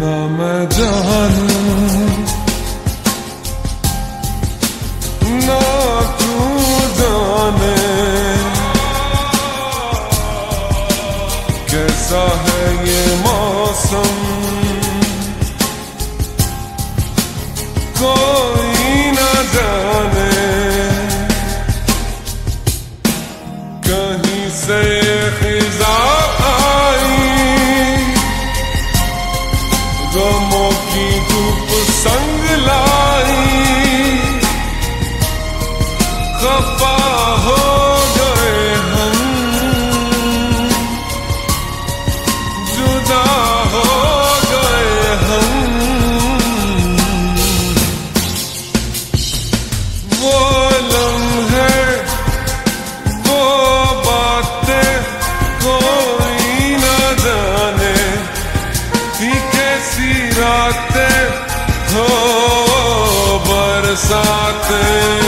न मैं जानूं। न तू जाने? कैसा है ये मौसम? कोई न जाने। गमों की धूप संग लाई रातें हो बरसाते।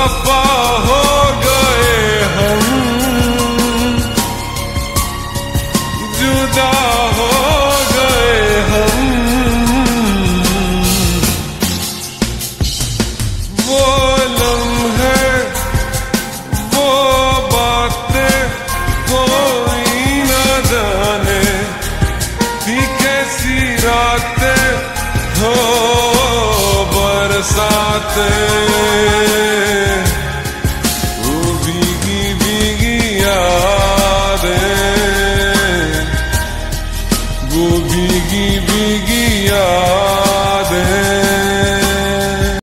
खफा हो गए हम। जुदा हो गए हम। वो लम्हे, वो बातें कोई न जाने थी कैसी रातें हो बरसाते।